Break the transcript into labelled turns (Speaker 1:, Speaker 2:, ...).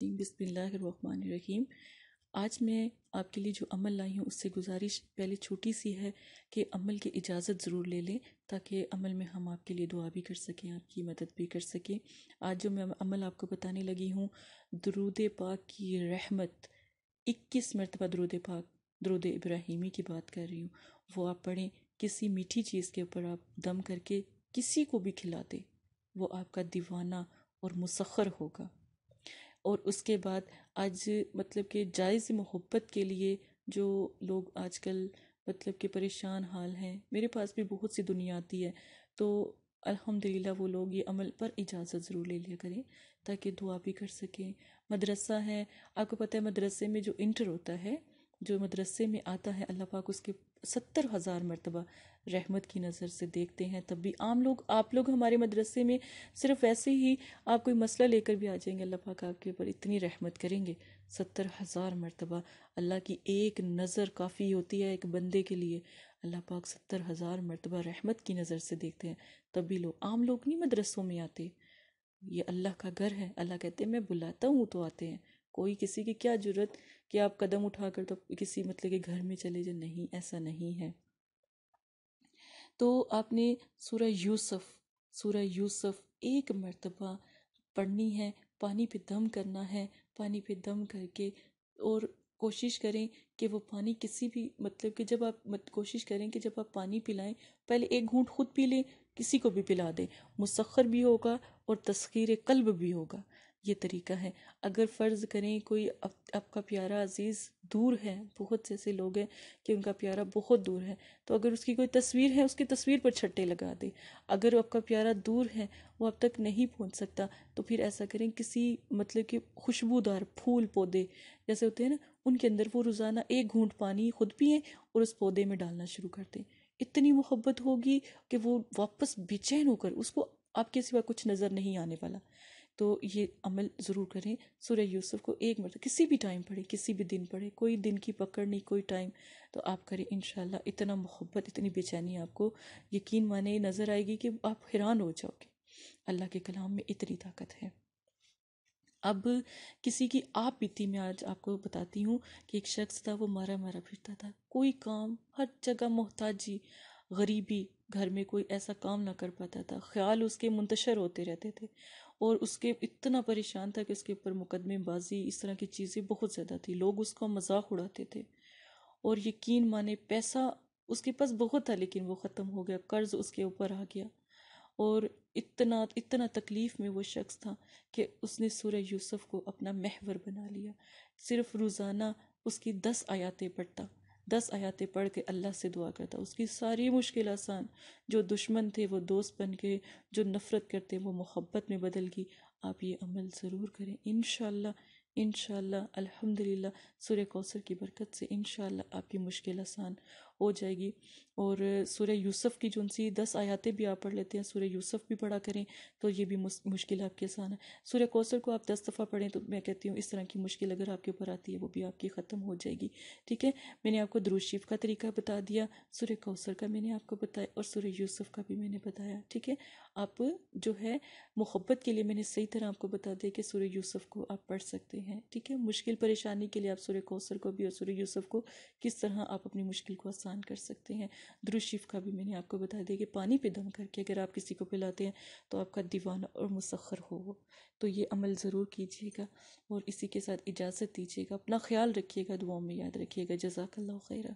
Speaker 1: बिस्मिल्लाहिर्रहमानिर्रहीम। आज मैं आपके लिए जो अमल लाई हूँ, उससे गुजारिश पहले छोटी सी है कि अमल की इजाज़त ज़रूर ले लें, ताकि अमल में हम आपके लिए दुआ भी कर सकें, आपकी मदद भी कर सकें। आज जो मैं अमल आपको बताने लगी हूँ, दरूद पाक की रहमत, इक्कीस मरतबा दरूद पाक, दरूद इब्राहिमी की बात कर रही हूँ। वो आप पढ़ें, किसी मीठी चीज़ के ऊपर आप दम करके किसी को भी खिला दें, वो आपका दीवाना और मुसखर होगा। और उसके बाद आज मतलब कि जायज़ मोहब्बत के लिए जो लोग आजकल मतलब कि परेशान हाल हैं, मेरे पास भी बहुत सी दुनिया आती है। तो अल्हम्दुलिल्लाह वो लोग ये अमल पर इजाज़त ज़रूर ले लिया करें ताकि दुआ भी कर सकें। मदरसा है, आपको पता है मदरसे में जो इंटर होता है, जो मदरसे में आता है, अल्लाह पाक उसके सत्तर हज़ार मरतबा रहमत की नज़र से देखते हैं, तब भी आम लोग, आप लोग हमारे मदरसे में सिर्फ़ ऐसे ही आप कोई मसला लेकर भी आ जाएँगे, अल्लाह पाक आपके ऊपर इतनी रहमत करेंगे। सत्तर हज़ार मरतबा, अल्लाह की एक नज़र काफ़ी होती है एक बंदे के लिए। अल्लाह पाक सत्तर हज़ार मरतबा रहमत की नज़र से देखते हैं, तब भी लोग, आम लोग नहीं मदरसों में आते। ये अल्लाह का घर है, अल्लाह कहते हैं, मैं बुलाता हूँ तो आते हैं। कोई किसी की क्या ज़रूरत कि आप कदम उठाकर तो किसी मतलब के घर में चले जाए? नहीं, ऐसा नहीं है। तो आपने सूरह यूसुफ सूरह यूसुफ एक मरतबा पढ़नी है, पानी पे दम करना है, पानी पे दम करके और कोशिश करें कि वो पानी किसी भी मतलब कि जब आप मत, कोशिश करें कि जब आप पानी पिलाएँ, पहले एक घूंट खुद पी लें, किसी को भी पिला दें। मुसखर भी होगा और तस्खीर कल्ब भी होगा। ये तरीका है। अगर फ़र्ज़ करें कोई आप, आपका प्यारा अज़ीज़ दूर है बहुत से ऐसे लोग हैं कि उनका प्यारा बहुत दूर है तो अगर उसकी कोई तस्वीर है उसकी तस्वीर पर छट्टे लगा दें। अगर आपका प्यारा दूर है वो अब तक नहीं पहुँच सकता तो फिर ऐसा करें किसी मतलब कि खुशबूदार फूल पौधे जैसे होते हैं ना उनके अंदर वो रोज़ाना एक घूंट पानी खुद पिए और उस पौधे में डालना शुरू कर दें। इतनी मोहब्बत होगी कि वो वापस बेचैन होकर उसको आपके सिवा कुछ नज़र नहीं आने वाला। तो ये अमल ज़रूर करें। सूर्य यूसुफ को एक मरतब किसी भी टाइम पढ़े, किसी भी दिन पढ़े, कोई दिन की पकड़ नहीं, कोई टाइम तो आप करें इन इतना मोहब्बत, इतनी बेचैनी आपको यकीन माने नज़र आएगी कि आप हैरान हो जाओगे। अल्लाह के कलाम में इतनी ताकत है। अब किसी की आप बीती में आज आपको बताती हूँ कि एक शख्स था, वो मारा मारा फिरता था। कोई काम, हर जगह मोहताजी, गरीबी, घर में कोई ऐसा काम ना कर पाता था। ख्याल उसके मुंतशर होते रहते थे। और उसके इतना परेशान था कि उसके ऊपर मुकदमेबाजी, इस तरह की चीज़ें बहुत ज़्यादा थी। लोग उसका मज़ाक उड़ाते थे। और यकीन माने पैसा उसके पास बहुत था, लेकिन वो ख़त्म हो गया, कर्ज़ उसके ऊपर आ गया। और इतना इतना तकलीफ़ में वो शख्स था कि उसने सूर्य यूसुफ को अपना महवर बना लिया। सिर्फ़ रोज़ाना उसकी दस आयातें पढ़ता। दस आयातें पढ़ के अल्लाह से दुआ करता। उसकी सारी मुश्किल आसान, जो दुश्मन थे, वो दोस्त बन के, जो नफ़रत करते, वो मोहब्बत में बदल गई। आप ये अमल ज़रूर करें। इन इन अल्हम्दुलिल्लाह। सूर्य कौसर की बरकत से इन आपकी मुश्किल आसान। हो जाएगी। और सूर्य यूसुफ की जो सी दस आयातें भी आप पढ़ लेते हैं सूर्य यूसुफ भी पढ़ा करें तो ये भी मुश्किल आपके आसान है। सूर्य कौसर को आप दस दफ़ा पढ़ें तो मैं कहती हूँ, इस तरह की मुश्किल अगर आपके ऊपर आती है, वो भी आपकी ख़त्म हो जाएगी। ठीक है? मैंने आपको द्रुशीफ का तरीका बता दिया सूर्य कौसर का मैंने आपको बताया और सूर्य यूसुफ का भी मैंने बताया। ठीक है? आप जो है, मोहब्बत के लिए मैंने सही तरह आपको बता दिया कि सूर्य यूसुफ को आप पढ़ सकते हैं। ठीक है? मुश्किल परेशानी के लिए आप सूर्य कौसर को भी और सूर्य यूसुफ को किस तरह आप अपनी मुश्किल को आसान आसान कर सकते हैं। द्रुशिफ का भी मैंने आपको बता दिया कि पानी पे दम करके अगर आप किसी को पिलाते हैं तो आपका दीवाना और मुसखर हो। तो ये अमल ज़रूर कीजिएगा और इसी के साथ इजाज़त दीजिएगा। अपना ख्याल रखिएगा, दुआओं में याद रखिएगा। जजाकल्ला खैरा।